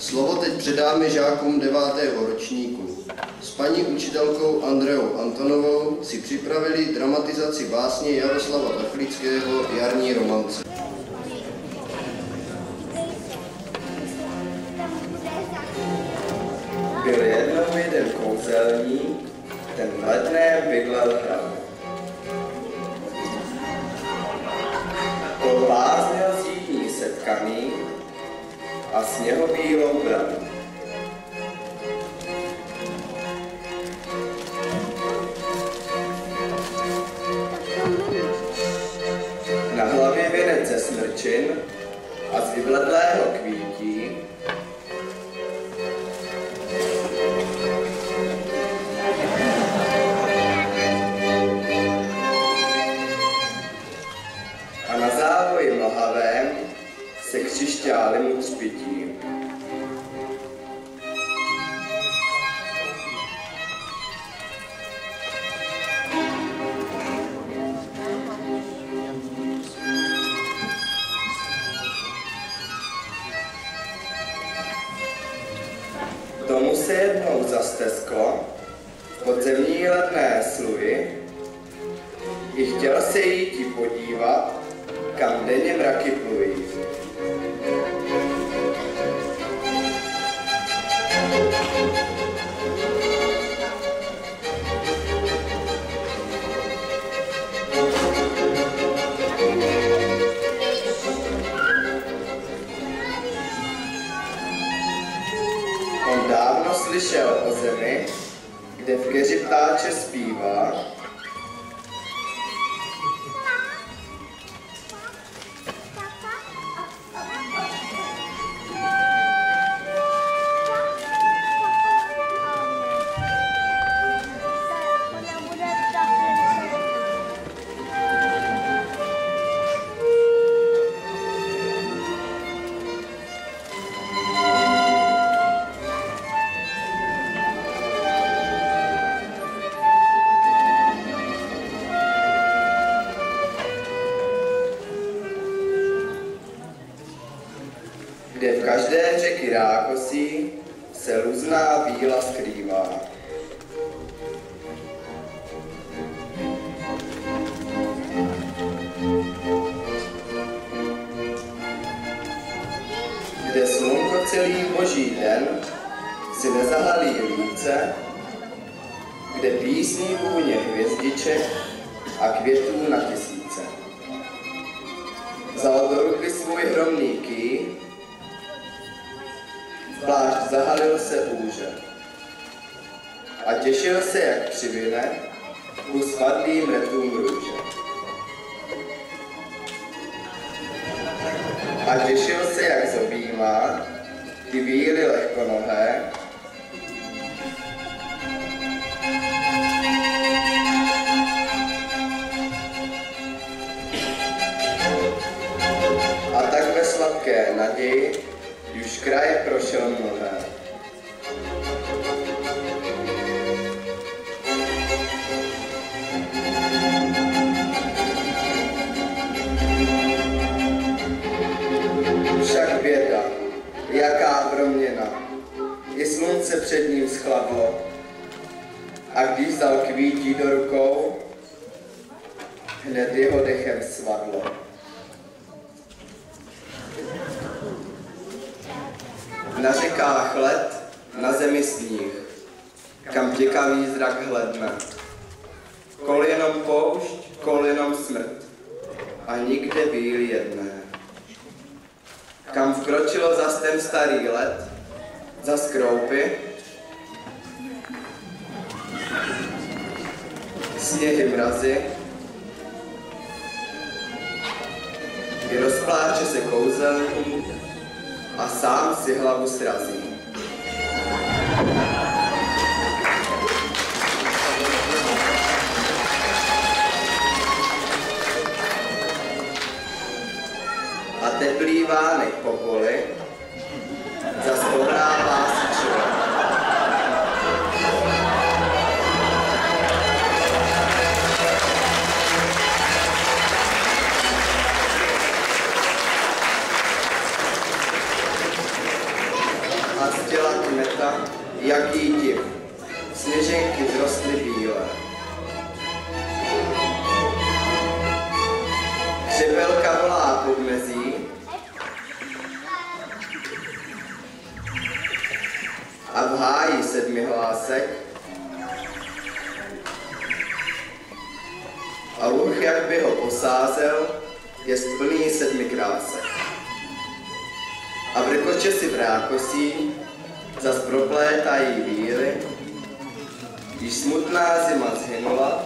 Slovo teď předáme žákům devátého ročníku. S paní učitelkou Andreou Antonovou si připravili dramatizaci básně Jaroslava Tachlického Jarní romance. Byl jednou jeden kouzelník, ten ledné bydlel hrad. Podbláznil zítní setkaný a sněhobílou branu. Se křišťály mu třpití. Tomu se jednou zastesklo podzemní ledné sluhy i chtěl se jít podívat, kam denně mraky plují. On dávno slyšel o zemi, kde v keři ptáče zpívá, každé řeky rákosí se různá víla skrývá. Kde slunko celý boží den si nezahalí líce, kde písní vůně hvězdiček a květů na tisíce. Vzal do ruky svůj hromný ký, plášť zahalil se úže a těšil se, jak přivine ku svatým retům růže. A těšil se, jak zobýmá ty víly lehkonohé, a tak ve sladké naději už kraje prošel mnohé. Však běda, jaká proměna, i slunce před ním schladlo, a když vzal kvítí do rukou, hned jeho dechem svadlo. Sníh, kam těkavý zrak hledne. Kol jenom poušť, kol jenom smrt a nikde víly jedné. Kam vkročilo zas ten starý led, za skroupy, sněhy mrazy, kdy rozpláče se kouzelník a sám si hlavu srazí. teplývá než po kole, zas pohrává A zdělat meta, kmeta, jaký div, sněženky zrostly bílé. A v háji sedmi hlásek a luh, jak by ho posázel, je plný sedmi krásek. A vrkoče si v rákosí, zas proplétají víly, když smutná zima zhynula,